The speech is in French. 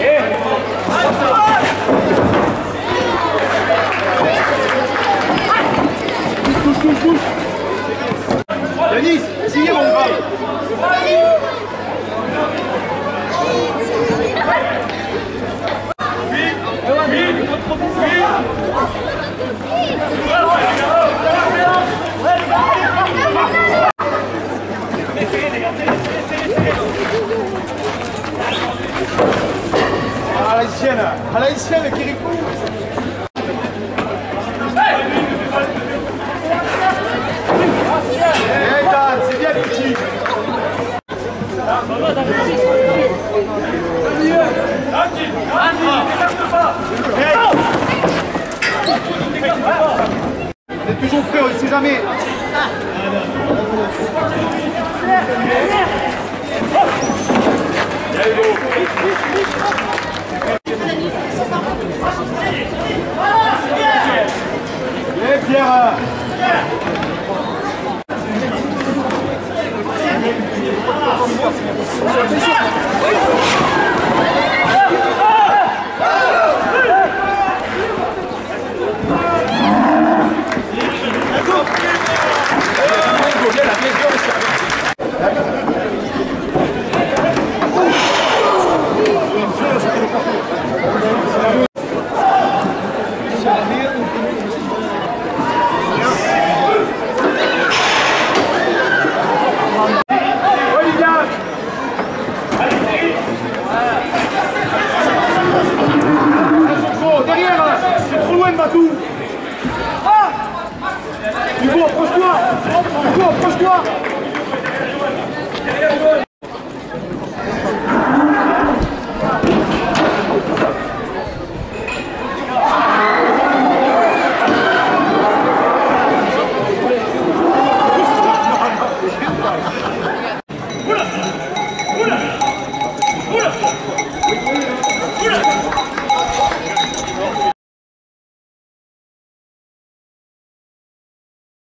예. 예. haïtienne, à l'haïtienne Kirikou. C'est bien petit. C'est toujours sait jamais. Лев дело! C'est trop loin Batou Ah Hugo, approche-toi. Hugo, approche-toi